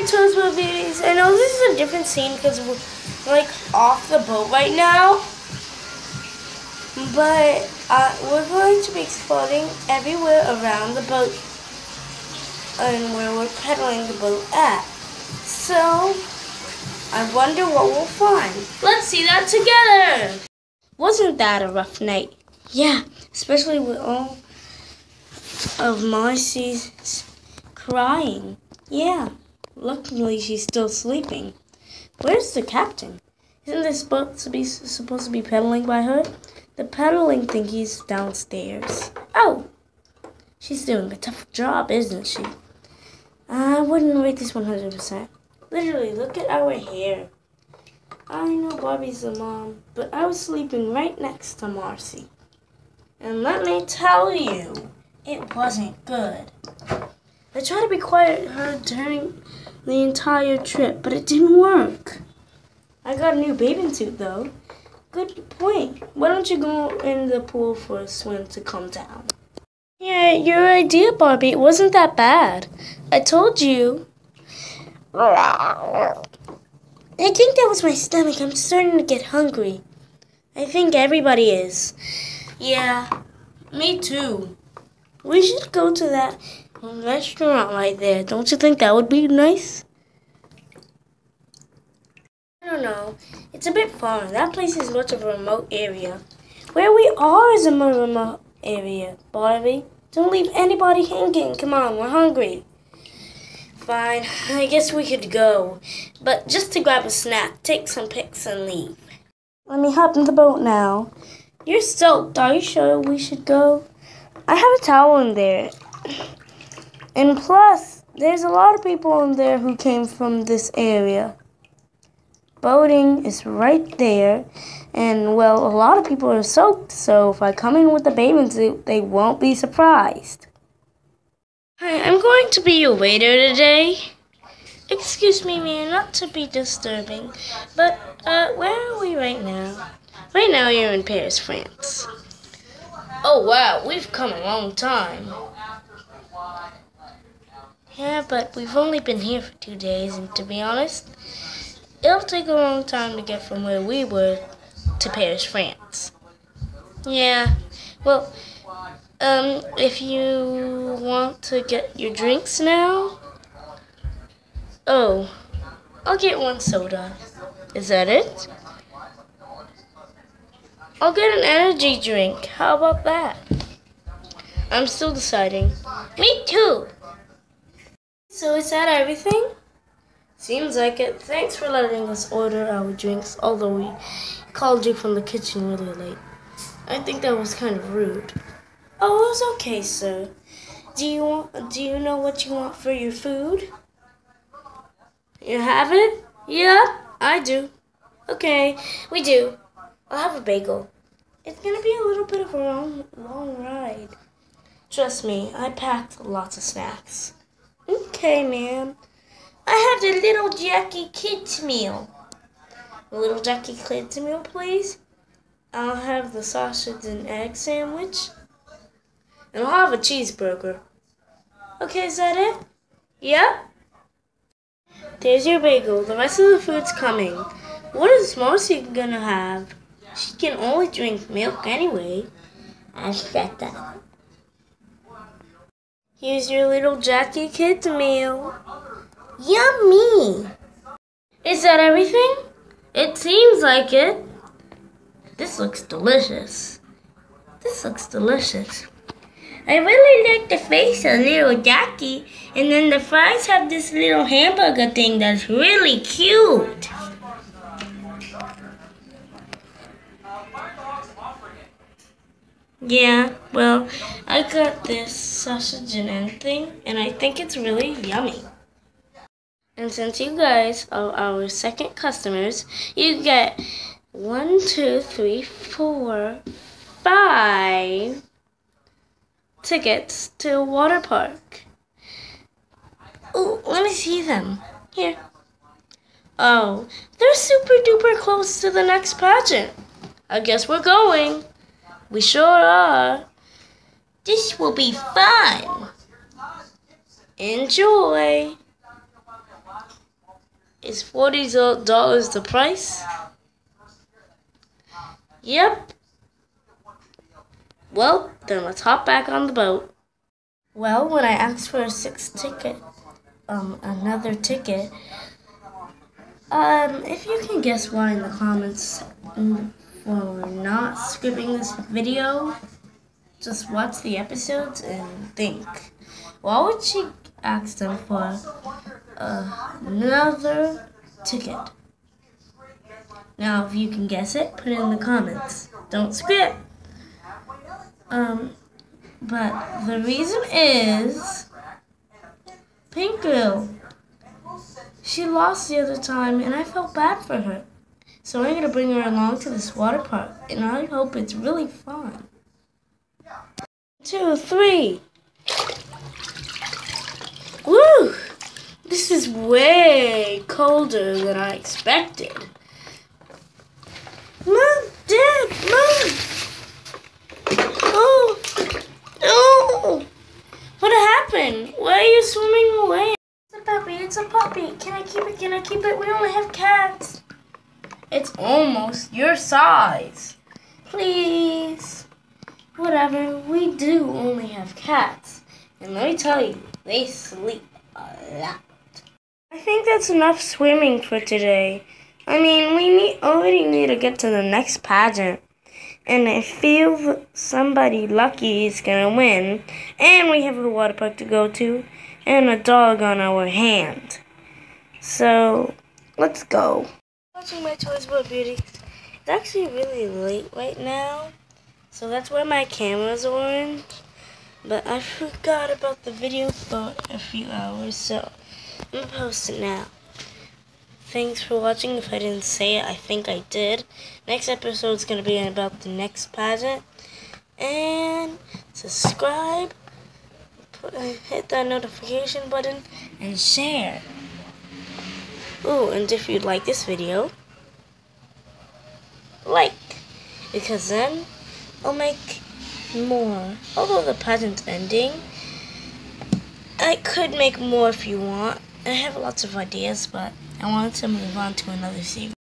my beauties. I know this is a different scene because we're like off the boat right now. But uh, we're going to be exploring everywhere around the boat and where we're pedaling the boat at. So, I wonder what we'll find. Let's see that together! Wasn't that a rough night? Yeah, especially with all of Marcy's crying. Yeah, luckily she's still sleeping. Where's the captain? Isn't this boat to be supposed to be pedaling by her? The pedaling thingy's downstairs. Oh, she's doing a tough job, isn't she? I wouldn't rate this 100%. Literally, look at our hair. I know Bobby's the mom, but I was sleeping right next to Marcy. And let me tell you, it wasn't good. I tried to be quiet her during the entire trip, but it didn't work. I got a new bathing suit though. Good point. Why don't you go in the pool for a swim to calm down? Yeah, your idea, Barbie. It wasn't that bad. I told you. I think that was my stomach. I'm starting to get hungry. I think everybody is. Yeah, me too. We should go to that restaurant right there. Don't you think that would be nice? I don't know. It's a bit far. That place is much of a remote area. Where we are is a more remote area, Barbie. Don't leave anybody hanging. Come on, we're hungry. Fine, I guess we could go. But just to grab a snack, take some pics and leave. Let me hop in the boat now. You're soaked. Are you sure we should go? I have a towel in there. And plus, there's a lot of people in there who came from this area. Boating is right there. And, well, a lot of people are soaked, so if I come in with a bathing suit, they won't be surprised. Hi, I'm going to be your waiter today. Excuse me, man, not to be disturbing, but uh, where are we right now? Right now, you're in Paris, France. Oh, wow, we've come a long time. Yeah, but we've only been here for two days, and to be honest, it'll take a long time to get from where we were to Paris, France. Yeah, well, um, if you want to get your drinks now, oh, I'll get one soda. Is that it? I'll get an energy drink. How about that? I'm still deciding. Me too. So is that everything? Seems like it. Thanks for letting us order our drinks, although we called you from the kitchen really late. I think that was kind of rude. Oh, it was okay, sir. Do you want, do you know what you want for your food? You have it? Yeah, I do. Okay, we do. I'll have a bagel. It's gonna be a little bit of a long, long ride. Trust me, I packed lots of snacks. Okay, ma'am. I have the little Jackie Kids meal. Little Jackie Kids meal, please. I'll have the sausage and egg sandwich. And I'll have a cheeseburger. Okay, is that it? Yep. There's your bagel. The rest of the food's coming. What is Marcy gonna have? She can only drink milk anyway. I said that. Here's your little Jackie Kids meal. Yummy! Is that everything? It seems like it. This looks delicious. This looks delicious. I really like the face of little Jackie. And then the fries have this little hamburger thing that's really cute. Yeah, well, I got this sausage and thing, and I think it's really yummy. And since you guys are our second customers, you get one, two, three, four, five tickets to a water park. Oh, let me see them. Here. Oh, they're super duper close to the next pageant. I guess we're going. We sure are. This will be fun. Enjoy. Is $40 the price? Yep. Well, then let's hop back on the boat. Well, when I asked for a six ticket, um, another ticket, um, if you can guess why in the comments for not skipping this video, just watch the episodes and think. Why would she ask them for uh, another ticket? Now, if you can guess it, put it in the comments. Don't skip. Um, but the reason is Pink Girl. She lost the other time, and I felt bad for her. So I'm going to bring her along to this water park, and I hope it's really fun. Two, three. Woo! This is way colder than I expected. Mom, Dad, Mom! Oh, no! What happened? Why are you swimming away? It's a puppy, it's a puppy. Can I keep it? Can I keep it? We only have cats. It's almost your size. Please. Whatever, we do only have cats. And let me tell you, they sleep a lot. I think that's enough swimming for today. I mean, we need, already need to get to the next pageant. And I feel somebody lucky is going to win. And we have a water park to go to. And a dog on our hand. So, let's go watching my Toys World Beauty. It's actually really late right now, so that's why my camera's orange. But I forgot about the video for a few hours, so I'm gonna post it now. Thanks for watching. If I didn't say it, I think I did. Next episode is gonna be about the next pageant. And subscribe, hit that notification button, and share. Oh, and if you like this video, like, because then I'll make more. Although the pageant's ending, I could make more if you want. I have lots of ideas, but I wanted to move on to another series.